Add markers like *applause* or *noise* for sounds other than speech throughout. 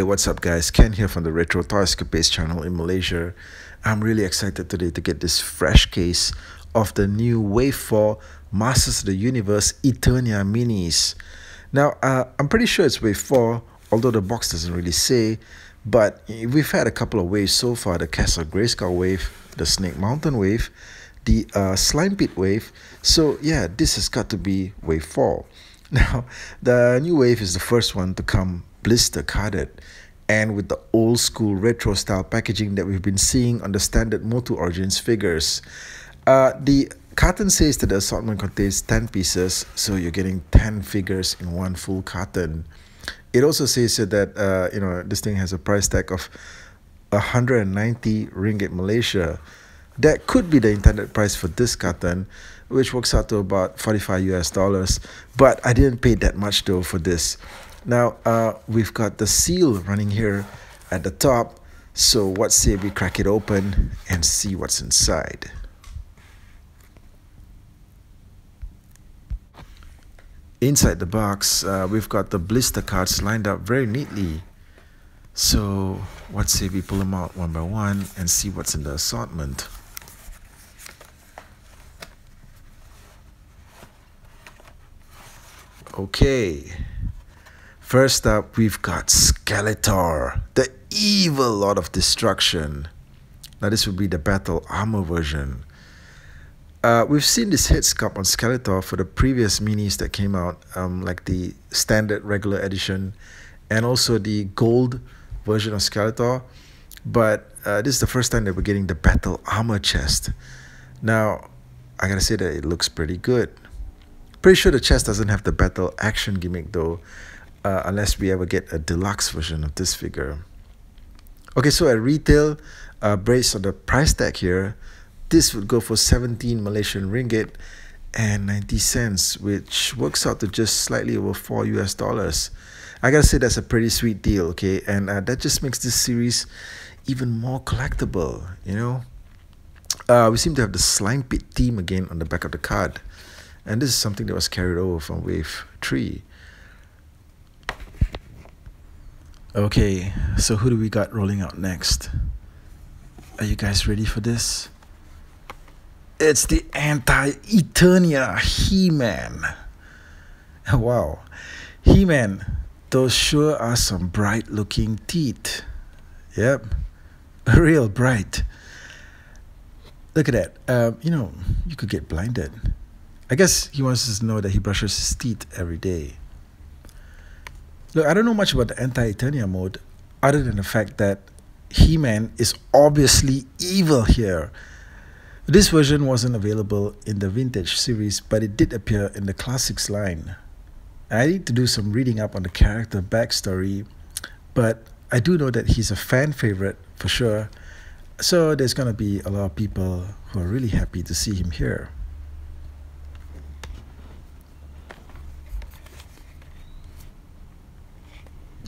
Hey, what's up, guys? Ken here from the Retro Toy Escapades channel in Malaysia. I'm really excited today to get this fresh case of the new Wave 4 Masters of the Universe Eternia Minis. Now, uh, I'm pretty sure it's Wave 4, although the box doesn't really say, but we've had a couple of waves so far the Castle Grayskull wave, the Snake Mountain wave, the uh, Slime Pit wave. So, yeah, this has got to be Wave 4. *laughs* Now, the new wave is the first one to come blister carded and with the old school retro style packaging that we've been seeing on the standard Motu Origins figures. Uh, the carton says that the assortment contains 10 pieces, so you're getting 10 figures in one full carton. It also says that uh, you know this thing has a price tag of 190 ringgit Malaysia. That could be the intended price for this carton, which works out to about 45 US dollars. But I didn't pay that much though for this. Now uh, we've got the seal running here at the top. So what say we crack it open and see what's inside. Inside the box, uh, we've got the blister cards lined up very neatly. So what say we pull them out one by one and see what's in the assortment. Okay. First up, we've got Skeletor, the evil Lord of Destruction. Now this would be the battle armor version. Uh, we've seen this head sculpt on Skeletor for the previous minis that came out, um, like the standard regular edition, and also the gold version of Skeletor. But uh, this is the first time that we're getting the battle armor chest. Now, I gotta say that it looks pretty good. Pretty sure the chest doesn't have the battle action gimmick though, uh, unless we ever get a deluxe version of this figure. Okay, so at retail, uh, based on the price tag here, this would go for 17 Malaysian ringgit and 90 cents, which works out to just slightly over 4 US dollars. I gotta say, that's a pretty sweet deal, okay? And uh, that just makes this series even more collectible, you know? Uh, we seem to have the Slime Pit theme again on the back of the card. And this is something that was carried over from Wave 3. Okay, so who do we got rolling out next? Are you guys ready for this? It's the anti-Eternia He-Man. *laughs* Wow. He-Man, those sure are some bright-looking teeth. Yep, *laughs* real bright. Look at that. Um, you know, you could get blinded. I guess he wants us to know that he brushes his teeth every day. Look, I don't know much about the anti-Eternia mode other than the fact that He-Man is obviously evil here. This version wasn't available in the Vintage series, but it did appear in the Classics line. I need to do some reading up on the character backstory, but I do know that he's a fan favorite for sure. So there's gonna be a lot of people who are really happy to see him here.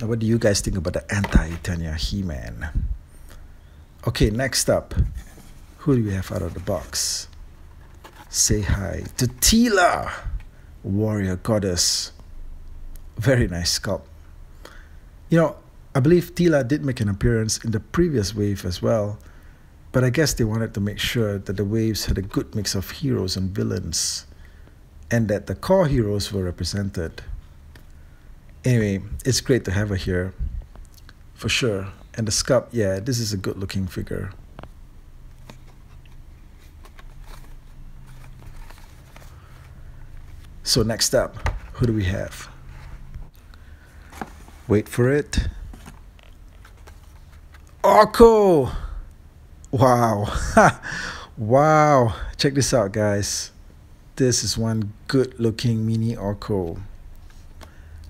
What do you guys think about the anti-Eternia He-Man? Okay, next up, who do we have out of the box? Say hi to Teela, warrior goddess. Very nice sculpt. You know, I believe Teela did make an appearance in the previous wave as well, but I guess they wanted to make sure that the waves had a good mix of heroes and villains, and that the core heroes were represented. Anyway, it's great to have her here, for sure. And the sculpt, yeah, this is a good looking figure. So next up, who do we have? Wait for it. Orko! Wow. *laughs* wow. Check this out, guys. This is one good looking mini Orko.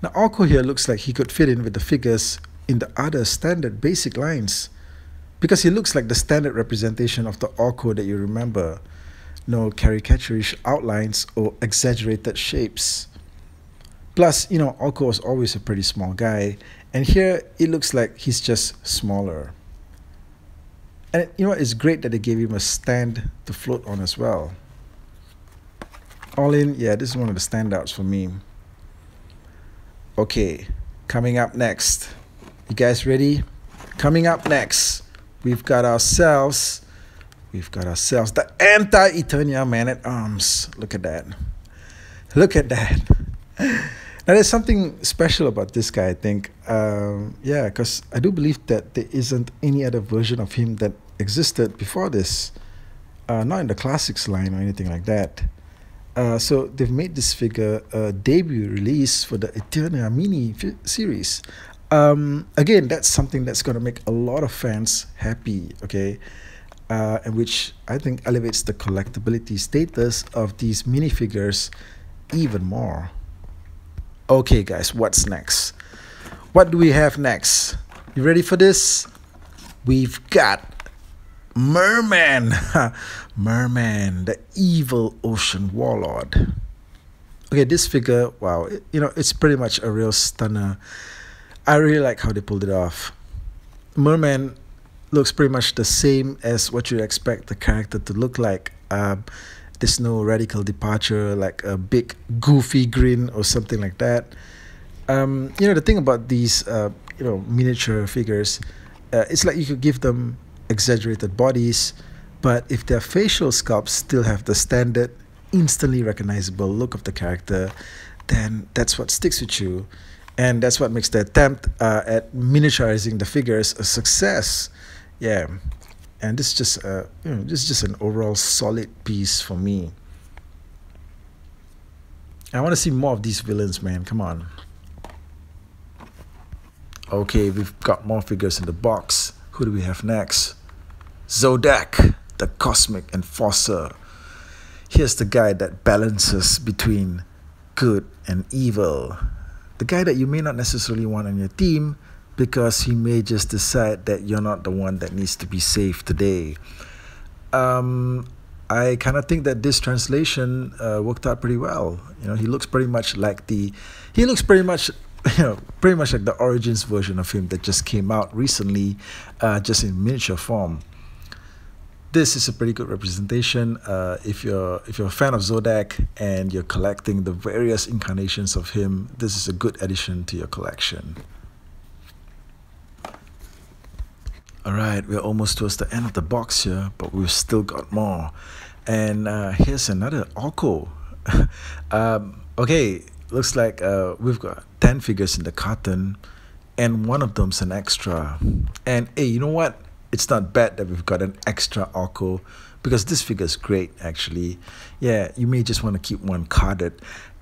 Now, Orko here looks like he could fit in with the figures in the other standard basic lines because he looks like the standard representation of the Orko that you remember. No caricaturish outlines or exaggerated shapes. Plus, you know, Orko was always a pretty small guy, and here it looks like he's just smaller. And you know, it's great that they gave him a stand to float on as well. All in, yeah, this is one of the standouts for me. Okay, coming up next, You guys ready? Coming up next, we've got ourselves, we've got ourselves the anti-Eternia man at arms. Look at that. Look at that. *laughs* Now, there's something special about this guy, I think. Um, yeah, because I do believe that there isn't any other version of him that existed before this. Uh, not in the classics line or anything like that. Uh, so they've made this figure a debut release for the Eternia mini series. Um, again, that's something that's going to make a lot of fans happy, okay? Uh, and which I think elevates the collectability status of these minifigures even more. Okay, guys, what's next? What do we have next? You ready for this? We've got Merman. *laughs* Merman, the evil ocean warlord. Okay, this figure, wow, you know, it's pretty much a real stunner. I really like how they pulled it off. Merman looks pretty much the same as what you expect the character to look like. Um, there's no radical departure like a big goofy grin or something like that. Um, you know, the thing about these, uh, you know, miniature figures, uh, it's like you could give them exaggerated bodies, but if their facial sculpts still have the standard, instantly recognizable look of the character, then that's what sticks with you. And that's what makes the attempt uh, at miniaturizing the figures a success. Yeah. And this is just uh, you know, this is just an overall solid piece for me. I want to see more of these villains, man. Come on. Okay, we've got more figures in the box. Who do we have next? Zodac, the cosmic enforcer. Here's the guy that balances between good and evil. The guy that you may not necessarily want on your team because he may just decide that you're not the one that needs to be saved today. Um, I kind of think that this translation uh, worked out pretty well. You know, he looks pretty much like the, he looks pretty much *laughs* you know, pretty much like the Origins version of him that just came out recently, uh, just in miniature form. This is a pretty good representation. Uh, if you're if you're a fan of Zodac and you're collecting the various incarnations of him, this is a good addition to your collection. All right, we're almost towards the end of the box here, but we've still got more. And uh, here's another Orko. *laughs* um, okay, looks like uh, we've got 10 figures in the carton and one of them's an extra and hey you know what it's not bad that we've got an extra Orko because this figure is great actually. Yeah you may just want to keep one carded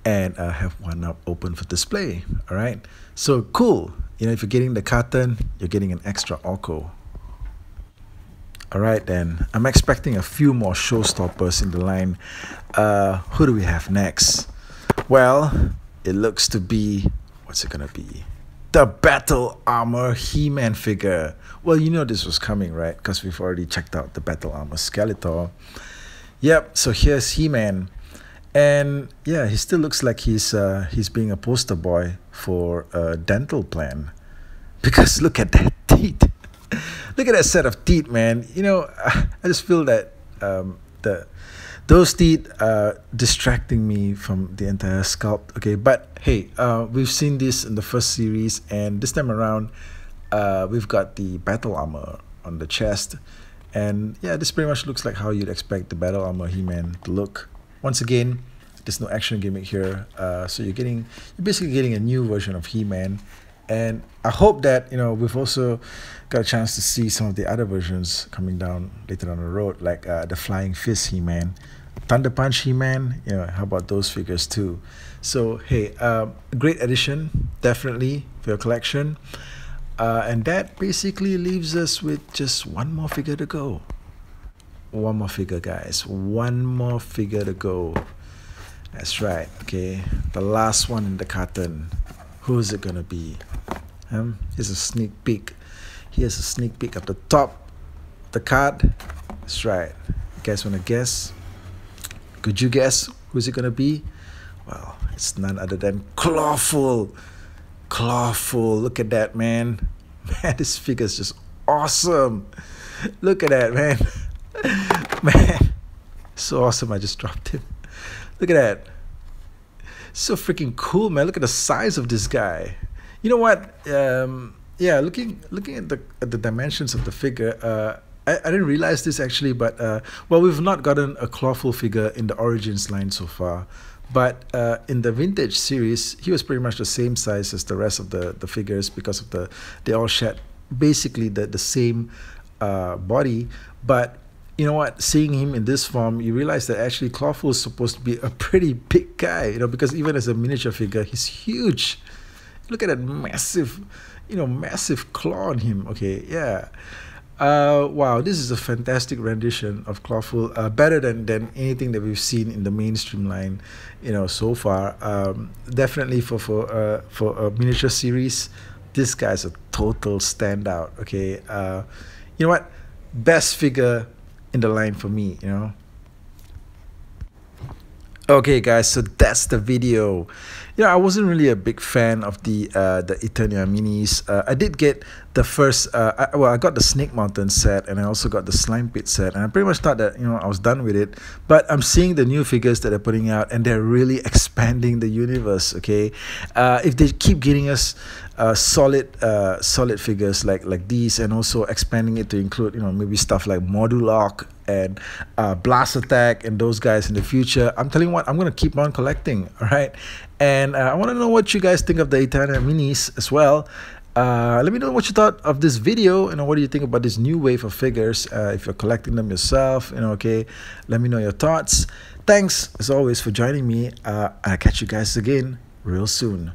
and uh, have one up open for display all right so cool. You know if you're getting the carton you're getting an extra Orko all right then i'm expecting a few more showstoppers in the line. Uh who do we have next? Well it looks to be what's it gonna be? The Battle Armor He-Man figure. Well, you know this was coming, right? Because we've already checked out the Battle Armor Skeletor. Yep. So here's He-Man, and yeah, he still looks like he's uh, he's being a poster boy for a dental plan, because look at that *laughs* teeth. look at that set of teeth, man. You know, I just feel that um, the those teeth are distracting me from the entire sculpt. Okay, but hey, uh, we've seen this in the first series, and this time around, uh, we've got the battle armor on the chest, and yeah, this pretty much looks like how you'd expect the battle armor He-Man to look. Once again, there's no action gimmick here, uh, so you're getting you're basically getting a new version of He-Man, and I hope that you know we've also got a chance to see some of the other versions coming down later down the road, like uh, the Flying Fist He-Man, Thunder Punch He-Man. You know, how about those figures too? So hey, uh, great addition, definitely for your collection. Uh, and that basically leaves us with just one more figure to go. One more figure, guys. One more figure to go. That's right. Okay, the last one in the carton. Who's it gonna be? Um, here's a sneak peek. Here's a sneak peek of the top, the card. That's right. You guys wanna guess? Could you guess who's it gonna be? Well, it's none other than Clawful. Clawful. Look at that, man. *laughs* Man, this figure is just awesome. Look at that, man. *laughs* man, so awesome. I just dropped him. Look at that. So freaking cool, man. Look at the size of this guy. You know what? Um, yeah, looking looking at the at the dimensions of the figure, uh, I, I didn't realize this actually, but uh, well, we've not gotten a clawful figure in the Origins line so far. But uh, in the vintage series, he was pretty much the same size as the rest of the, the figures because of the they all shared basically the, the same uh, body. But you know what? Seeing him in this form, you realize that actually Clawful is supposed to be a pretty big guy, you know, because even as a miniature figure, he's huge. Look at that massive, you know, massive claw on him. Okay, yeah. Uh, wow, this is a fantastic rendition of Clawful, uh, better than, than anything that we've seen in the mainstream line, you know, so far. Um, definitely for for uh, for a miniature series, this guy's a total standout. Okay, uh, you know what? Best figure in the line for me. You know. Okay, guys, so that's the video. Know, I wasn't really a big fan of the uh, the Eternia minis. Uh, I did get the first, uh, I, well, I got the Snake Mountain set, and I also got the Slime Pit set, and I pretty much thought that you know I was done with it. But I'm seeing the new figures that they're putting out, and they're really expanding the universe. Okay, uh, if they keep getting us uh, solid uh, solid figures like like these, and also expanding it to include you know maybe stuff like Modulok and uh, Blast Attack and those guys in the future. I'm telling you what, I'm gonna keep on collecting. *laughs* All right, and uh, I want to know what you guys think of the Eternia minis as well. Uh, let me know what you thought of this video. You know, what do you think about this new wave of figures? Uh, if you're collecting them yourself, you know, okay, let me know your thoughts. Thanks as always for joining me. Uh, I'll catch you guys again real soon.